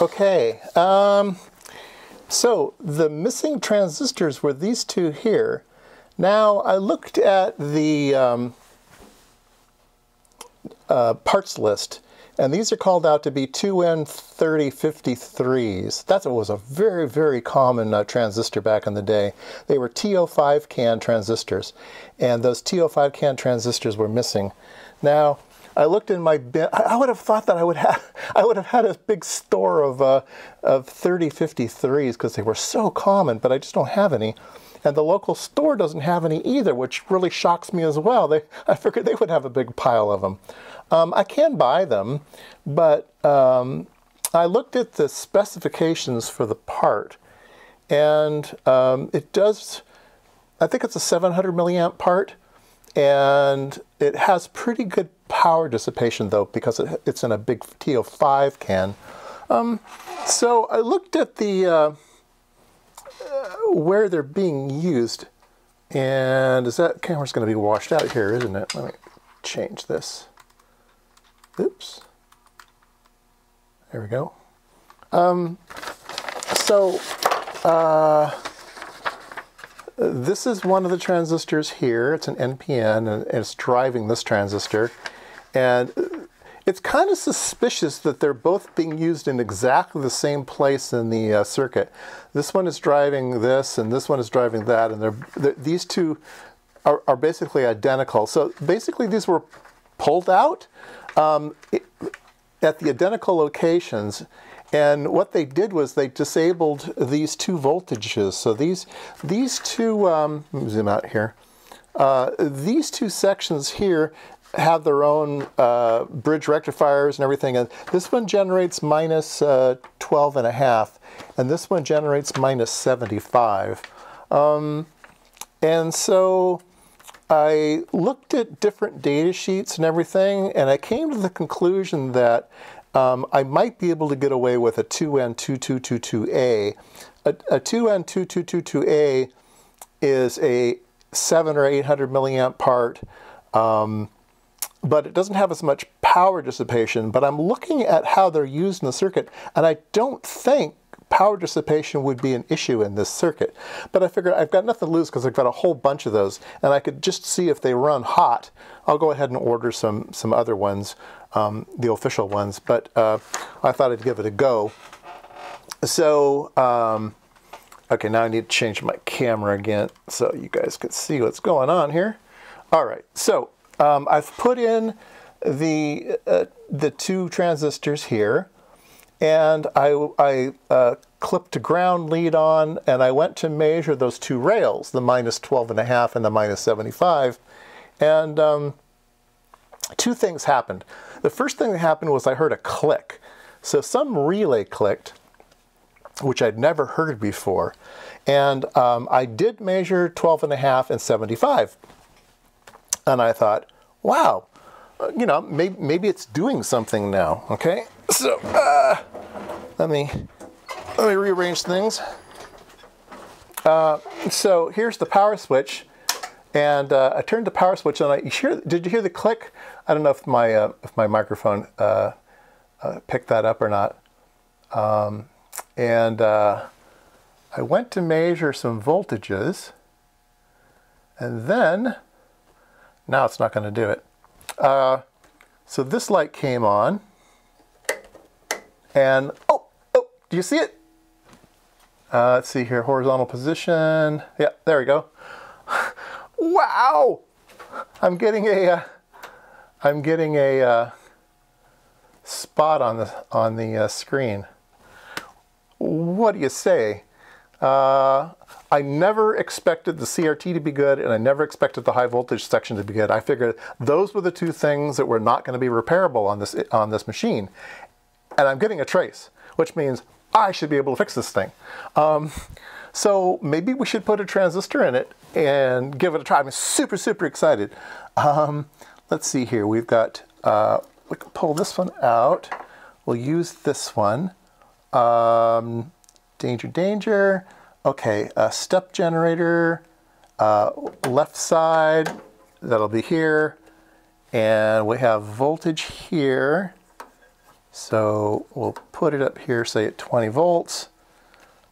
Okay, um, so the missing transistors were these two here. Now I looked at the um, uh, parts list and these are called out to be 2N3053s. That was a very, very common uh, transistor back in the day. They were TO5 CAN transistors, and those TO5 CAN transistors were missing. Now, I looked in my bin. I would have thought that I would have, I would have had a big store of uh, of 3053s because they were so common, but I just don't have any. And the local store doesn't have any either, which really shocks me as well. They, I figured they would have a big pile of them. Um, I can buy them, but um, I looked at the specifications for the part, and um, it does, I think it's a 700 milliamp part, and it has pretty good power dissipation though, because it, it's in a big TO5 can. Um, so I looked at the, uh, uh, where they're being used, and is that camera's going to be washed out here, isn't it? Let me change this. Oops. There we go. Um, so, uh, this is one of the transistors here. It's an NPN and it's driving this transistor. And it's kind of suspicious that they're both being used in exactly the same place in the uh, circuit. This one is driving this and this one is driving that and they're, they're these two are, are basically identical. So basically these were pulled out um, it, at the identical locations. And what they did was they disabled these two voltages. So these, these two, um, zoom out here. Uh, these two sections here have their own uh, bridge rectifiers and everything. And this one generates minus, uh, 12 and a half, and this one generates minus 75. Um, and so I looked at different data sheets and everything, and I came to the conclusion that um, I might be able to get away with a 2N2222A. A, a 2N2222A is a 7 or 800 milliamp part, um, but it doesn't have as much power dissipation. But I'm looking at how they're used in the circuit, and I don't think power dissipation would be an issue in this circuit. But I figured I've got nothing to lose because I've got a whole bunch of those and I could just see if they run hot. I'll go ahead and order some, some other ones, um, the official ones, but uh, I thought I'd give it a go. So, um, okay, now I need to change my camera again so you guys can see what's going on here. All right, so um, I've put in the, uh, the two transistors here and I, I uh, clipped a ground lead on and I went to measure those two rails, the minus 12 and a half and the minus 75. And um, two things happened. The first thing that happened was I heard a click. So some relay clicked, which I'd never heard before. And um, I did measure 12 and a half and 75. And I thought, wow, uh, you know, maybe, maybe it's doing something now, okay? So, uh, let me, let me rearrange things. Uh, so here's the power switch. And uh, I turned the power switch on. I hear, did you hear the click? I don't know if my, uh, if my microphone uh, picked that up or not. Um, and I went to measure some voltages. And then, now it's not going to do it. Uh, so this light came on and, oh, oh, do you see it? Uh, let's see here, horizontal position. Yeah, there we go. wow! I'm getting a, am uh, getting a uh, spot on the, on the uh, screen. What do you say? I never expected the CRT to be good and I never expected the high voltage section to be good. I figured those were the two things that were not going to be repairable on this, on this machine. And I'm getting a trace, which means I should be able to fix this thing. Um, so maybe we should put a transistor in it and give it a try. I'm super, super excited. Um, let's see here. We've got, uh, we can pull this one out. We'll use this one. Um, danger, danger. Okay, a step generator, uh, left side, that'll be here. And we have voltage here. So we'll put it up here, say at 20 volts.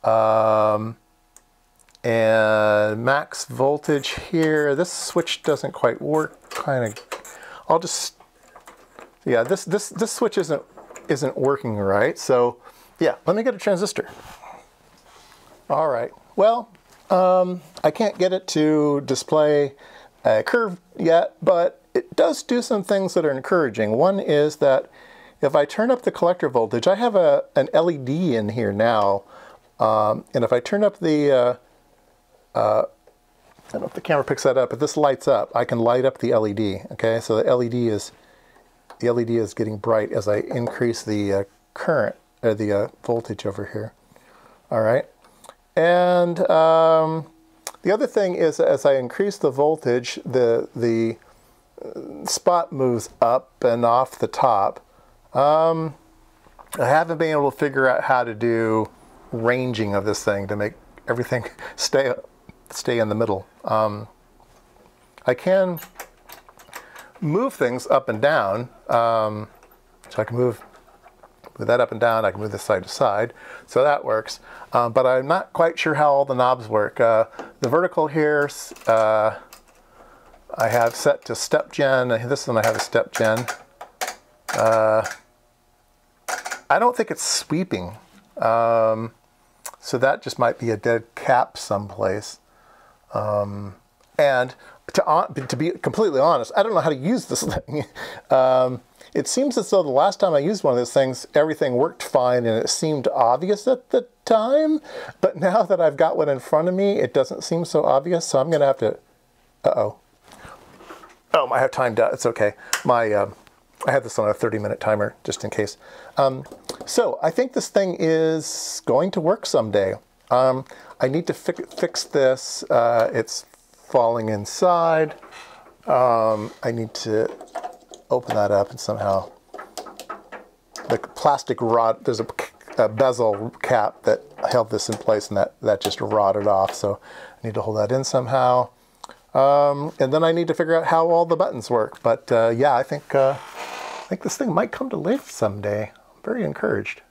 Um, and max voltage here. This switch doesn't quite work. Kind of, I'll just, yeah, this this this switch isn't isn't working right. So, yeah, let me get a transistor. All right. Well, um, I can't get it to display a curve yet, but it does do some things that are encouraging. One is that if I turn up the collector voltage, I have a an LED in here now, um, and if I turn up the uh, uh, I don't know if the camera picks that up, but this lights up. I can light up the LED. Okay, so the LED is the LED is getting bright as I increase the uh, current or the uh, voltage over here. All right, and um, the other thing is as I increase the voltage, the the uh, spot moves up and off the top. Um, I haven't been able to figure out how to do ranging of this thing to make everything stay stay in the middle. Um, I can move things up and down. Um, so I can move, move that up and down. I can move this side to side. So that works. Um, but I'm not quite sure how all the knobs work. Uh, the vertical here, uh, I have set to step gen. This one I have a step gen. Uh, I don't think it's sweeping. Um, so that just might be a dead cap someplace. Um, and to, to be completely honest, I don't know how to use this thing. Um, it seems as though the last time I used one of those things, everything worked fine and it seemed obvious at the time. But now that I've got one in front of me, it doesn't seem so obvious. So I'm going to have to. Uh oh. Oh, I have timed out. It's okay. My uh, I had this on a 30 minute timer just in case. Um, so I think this thing is going to work someday. Um, I need to fi fix this. Uh, it's falling inside. Um, I need to open that up and somehow the plastic rod, there's a, a, bezel cap that held this in place and that, that just rotted off. So I need to hold that in somehow. Um, and then I need to figure out how all the buttons work. But uh, yeah, I think, uh, I think this thing might come to life someday. I'm very encouraged.